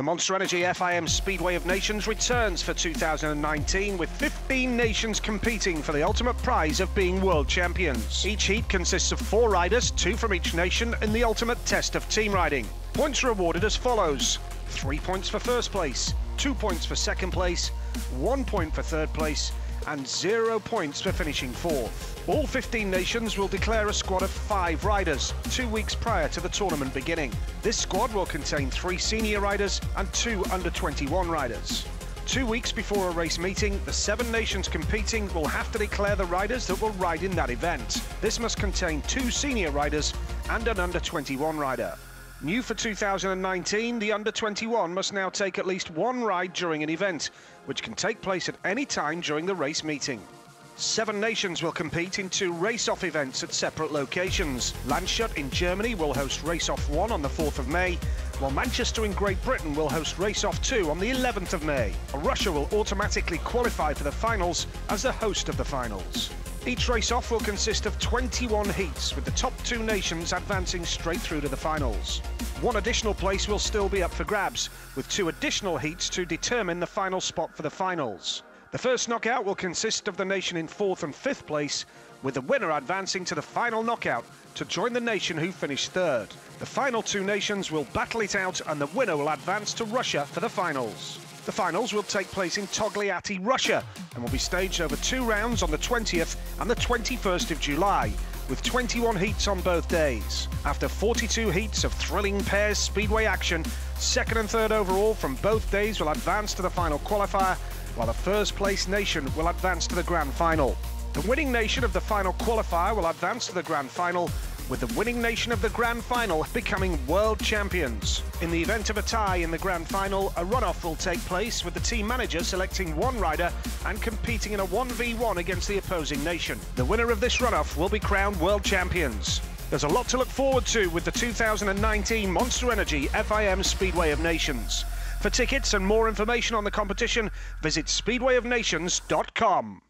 The Monster Energy FIM Speedway of Nations returns for 2019 with 15 nations competing for the ultimate prize of being world champions. Each heat consists of four riders, two from each nation, in the ultimate test of team riding. Points are awarded as follows three points for first place, two points for second place, one point for third place, and zero points for finishing fourth. All 15 nations will declare a squad of five riders, two weeks prior to the tournament beginning. This squad will contain three senior riders and two under 21 riders. Two weeks before a race meeting, the seven nations competing will have to declare the riders that will ride in that event. This must contain two senior riders and an under 21 rider. New for 2019, the under 21 must now take at least one ride during an event, which can take place at any time during the race meeting. Seven nations will compete in two race-off events at separate locations. Landshut in Germany will host Race-Off 1 on the 4th of May, while Manchester in Great Britain will host Race-Off 2 on the 11th of May. Russia will automatically qualify for the finals as the host of the finals. Each race-off will consist of 21 heats, with the top two nations advancing straight through to the finals. One additional place will still be up for grabs, with two additional heats to determine the final spot for the finals. The first knockout will consist of the nation in fourth and fifth place, with the winner advancing to the final knockout to join the nation who finished third. The final two nations will battle it out and the winner will advance to Russia for the finals. The finals will take place in Togliatti, Russia, and will be staged over two rounds on the 20th and the 21st of July, with 21 heats on both days. After 42 heats of thrilling pairs speedway action, second and third overall from both days will advance to the final qualifier, while the first place nation will advance to the grand final. The winning nation of the final qualifier will advance to the grand final, with the winning nation of the grand final becoming world champions. In the event of a tie in the grand final, a runoff will take place with the team manager selecting one rider and competing in a 1v1 against the opposing nation. The winner of this runoff will be crowned world champions. There's a lot to look forward to with the 2019 Monster Energy FIM Speedway of Nations. For tickets and more information on the competition, visit speedwayofnations.com.